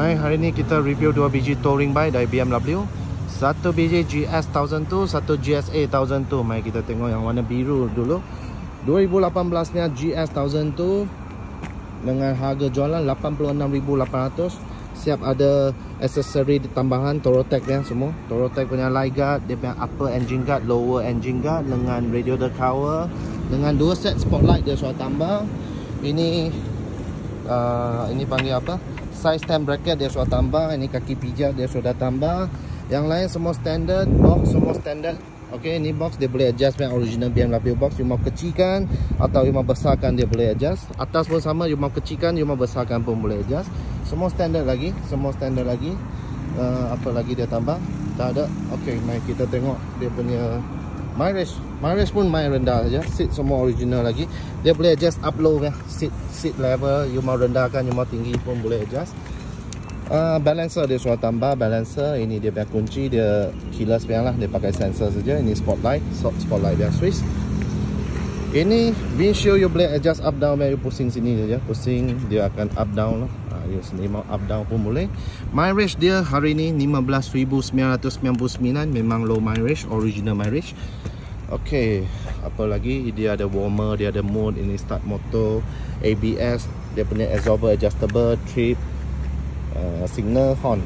Baik, hari ni kita review dua biji touring bike dari BMW. Satu biji GS 1002, satu GSA 1002. Mari kita tengok yang warna biru dulu. 2018 nya GS 1002 dengan harga jualan 86,800. Siap ada aksesori tambahan Torotec dia semua. Torotec punya light guard, dia punya upper engine guard, lower engine guard dengan radiator cover dengan dua set spotlight dia sudah tambah. Ini uh, ini panggil apa? Size 10 bracket dia sudah tambah. Ini kaki pijak dia sudah tambah. Yang lain semua standard, box semua standard. Okey, ini box dia boleh adjust dengan original BMW box. You mau kecilkan atau you mau besarkan dia boleh adjust. Atas pun sama, you mau kecilkan, you mau besarkan pun boleh adjust. Semua standard lagi, semua standard lagi. Uh, apa lagi dia tambah? Tak ada. Okey, mari kita tengok dia punya mileage. Mileage pun main rendah saja. Seat semua original lagi. Dia boleh adjust up low ya. Seat seat level, you mau rendahkan, you mau tinggi pun boleh adjust. Uh, balancer dia suruh tambah balancer ini dia punya kunci dia keyless punya lah dia pakai sensor saja ini spotlight spotlight dia switch ini windshield you boleh adjust up down you pusing sini saja pusing dia akan up down lah uh, you sendiri mau up down pun boleh mileage dia hari ni 15,999 memang low mileage original mileage ok apa lagi? Dia ada warmer dia ada mode ini start motor ABS dia punya absorber adjustable trip uh, signal horn.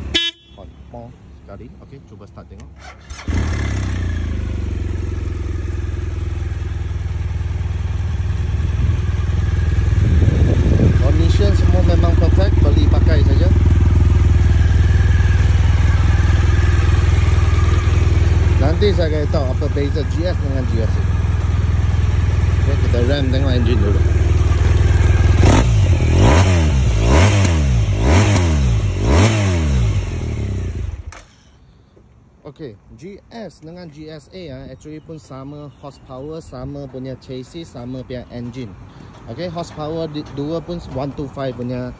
Horn more sekali. Okey cuba start tengok condition semua memang perfect beli pakai saja nanti saya akan tahu apa beza GS dengan GS okay, kita ram tengok engine dulu Okay, GS dengan GSA ya, actually pun sama horsepower, sama punya chassis, sama punya engine. Okay, horsepower dua pun 125 punya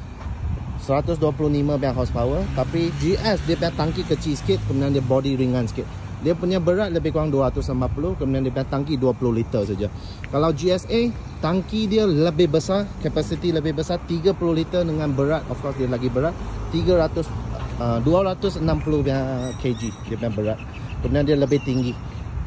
125 punya horsepower, tapi GS dia punya tangki kecil sikit, kemudian dia body ringan sikit. Dia punya berat lebih kurang 250, kemudian dia punya tangki 20 liter saja. Kalau GSA, tangki dia lebih besar, capacity lebih besar, 30 liter dengan berat, of course dia lagi berat, 300 uh, 260 kg dia punya berat kemudian dia lebih tinggi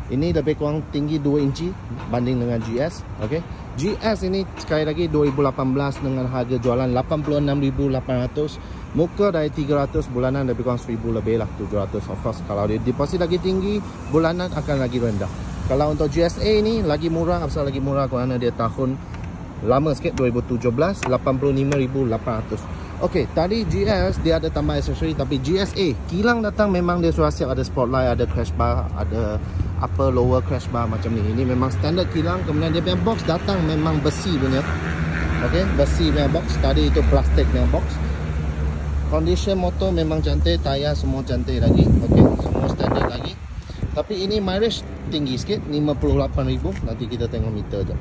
ini lebih kurang tinggi 2 inci banding dengan GS okay. GS ini sekali lagi 2018 dengan harga jualan 86,800 muka dari 300 bulanan lebih kurang 1000 lebih lah 700 of course kalau dia deposit lagi tinggi bulanan akan lagi rendah. Kalau untuk GSA ini lagi murah asal lagi murah kerana dia tahun lama sikit 2017 85,800 Okey, tadi GS dia ada tambah aksesori tapi GSA kilang datang memang dia sudah siap ada spotlight, ada crash bar, ada upper lower crash bar macam ni. Ini memang standard kilang. Kemudian dia punya box datang memang besi punya. Okey, besi punya box. Tadi itu plastik punya box. Condition motor memang cantik, tayar semua cantik lagi. Okey, semua standard lagi. Tapi ini mileage tinggi sikit, 58,000. Nanti kita tengok meter je.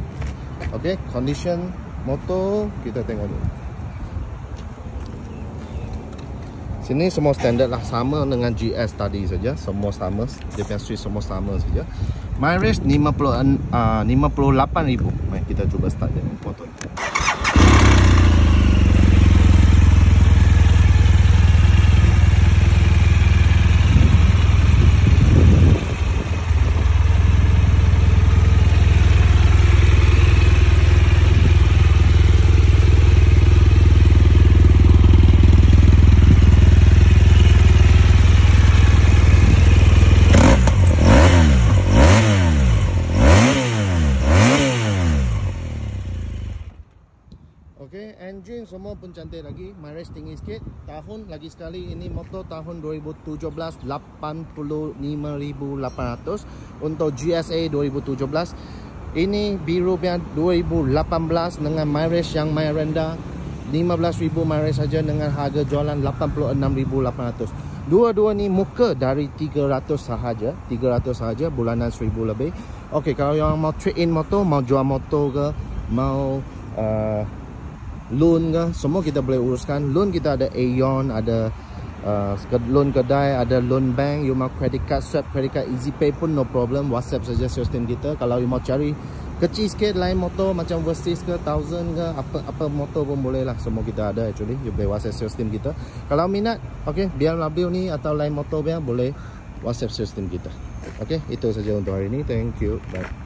Okey, condition motor kita tengok dulu. Sini semua standard lah sama dengan GS tadi saja, semua sama. Dia punya switch semua sama saja. Mileage 50 uh, 58,000. Mari kita cuba start dia motor. Engine semua pun cantik lagi. Mileage tinggi sikit tahun lagi sekali ini motor tahun 2017 85,800 untuk GSA 2017 ini biru punya 2018 dengan mileage yang main rendah. 15,000 mileage saja dengan harga jualan 86,800 dua-dua ni muka dari 300 sahaja 300 sahaja bulanan 1000 lebih. Ok kalau yang mau trade in motor mau jual motor ke mau uh, loan ke semua kita boleh uruskan. Loan kita ada Aeon ada uh, loan kedai ada loan bank you mau credit card swap credit card easy pay pun no problem. Whatsapp saja sistem kita. Kalau you mau cari kecil sikit lain motor macam Versys ke Thousand ke apa apa motor pun boleh lah. Semua kita ada actually. You boleh whatsapp sales team kita. Kalau minat ok BMW ni atau lain motor biar boleh whatsapp sales team kita. Ok itu saja untuk hari ini thank you. Bye